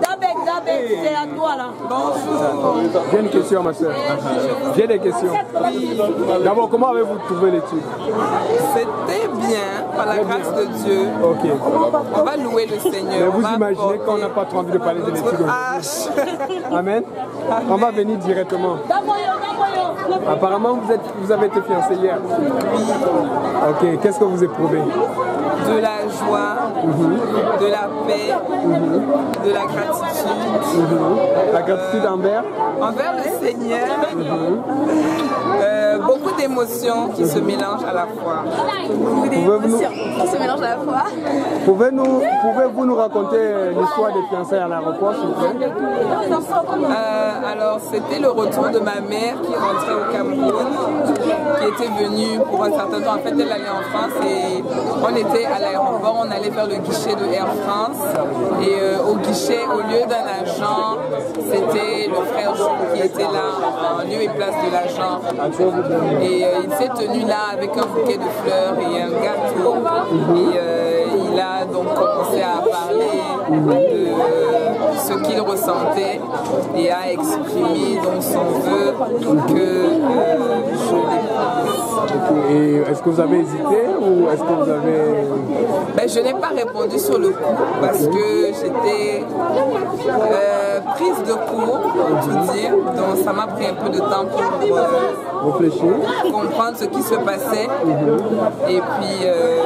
Dabek, Dabek, c'est à toi là. J'ai une question, ma soeur. J'ai des questions. D'abord, comment avez-vous trouvé l'étude? C'était bien, par la grâce de Dieu. Ok. On va louer le Seigneur. Mais vous imaginez qu'on n'a pas trop envie de parler de l'étude Amen. On va venir directement. Apparemment, vous, êtes, vous avez été fiancé hier. Ok. Qu'est-ce que vous éprouvez? De la joie, de la paix, de la gratitude La gratitude envers envers le Seigneur. Euh, beaucoup d'émotions qui se mélangent à la fois. Pouvez-vous nous, On se mélange à la fois. pouvez-vous nous raconter l'histoire des fiançailles à l'aéroport, s'il vous plaît? Euh, alors, c'était le retour de ma mère qui rentrait au Cameroun, qui était venue pour un certain temps. En fait, elle allait en France et on était à l'aéroport, on allait vers le guichet de Air France. Et euh, au guichet, au lieu d'un agent, c'était le frère Qui était là, en lieu et place de l'agent. Et euh, il s'est tenu là avec un bouquet de fleurs et un gâteau. Et euh, il a donc commencé à parler de ce qu'il ressentait et a exprimé donc son vœu que euh, je. Et est-ce que vous avez hésité ou est-ce que vous avez... Ben, je n'ai pas répondu sur le coup parce que j'étais euh, prise de court, pour tout dire. Donc ça m'a pris un peu de temps pour euh, réfléchi comprendre ce qui se passait. Et puis euh,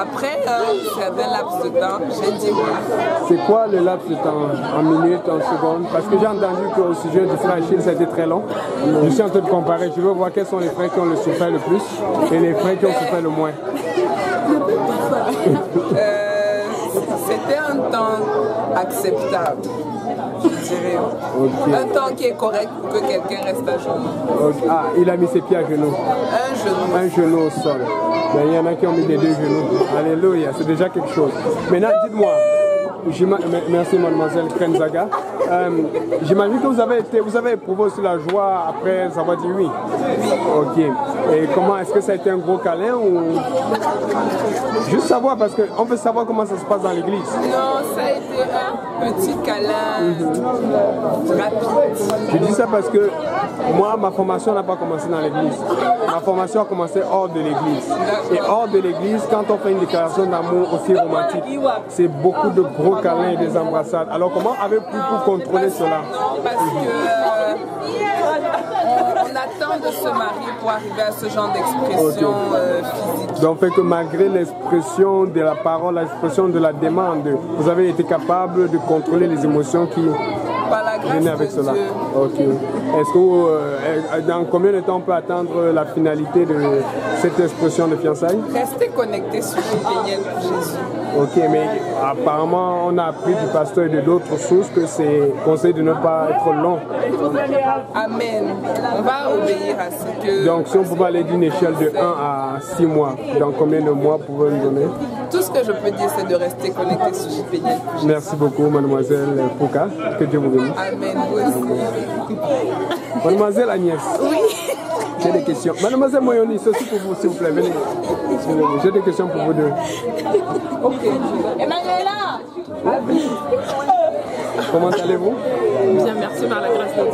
après un certain laps de temps, j'ai dit oui. C'est quoi le laps temps En minutes, en secondes Parce que j'ai entendu qu'au sujet du frère Achille, ça a été très long. Je suis en train de comparer. Je veux voir quels sont les frères qui ont le souffert le plus et les frères qui ont souffert le moins. Euh, C'était un temps acceptable, je dirais. Un temps qui est correct pour que quelqu'un reste à genoux. Ah, il a mis ses pieds à genoux. Un genou. Un genou au sol. Mais il y en a qui ont mis les deux genoux. Alléluia, c'est déjà quelque chose. Maintenant, dites-moi. Merci mademoiselle Krenzaga. Euh, J'imagine que vous avez été, vous avez éprouvé aussi la joie après avoir dit oui. Ok. Et comment est-ce que ça a été un gros câlin ou? Juste savoir parce qu'on veut savoir comment ça se passe dans l'église. Non, ça a été un petit câlin rapide. Je dis ça parce que moi, ma formation n'a pas commencé dans l'église. Ma formation a commencé hors de l'église. Et hors de l'église, quand on fait une déclaration d'amour aussi romantique, c'est beaucoup de gros câlins et des embrassades. Alors comment avez-vous pu contrôler cela Non, parce que euh, on, on attend de se marier pour arriver à ce genre d'expression euh, physique. Donc fait que malgré l'expression de la parole, l'expression de la demande, vous avez été capable de contrôler les émotions qui Venaient avec de cela. Dieu. Ok. Est-ce que euh, dans combien de temps on peut attendre la finalité de cette expression de fiançailles? Restez connectés sur le pour Jésus. Ok, mais apparemment, on a appris du pasteur et de d'autres sources que c'est conseil de ne pas être long. Amen. On va obéir à ce que. Donc, si on pouvait aller d'une échelle de 1 à 6 mois, dans combien de mois pouvez-vous nous donner? Tout ce que je peux dire, c'est de rester connecté sur Jésus. Merci beaucoup, mademoiselle Pouka. Que Dieu vous bénisse. Amen. Vous aussi. Mademoiselle Agnès. Oui. J'ai des questions. Mademoiselle Moyoni, c'est aussi pour vous, s'il vous plaît. Venez. J'ai des questions pour vous deux. Emmanuela. Comment allez-vous? Bien, merci par la grâce de Dieu.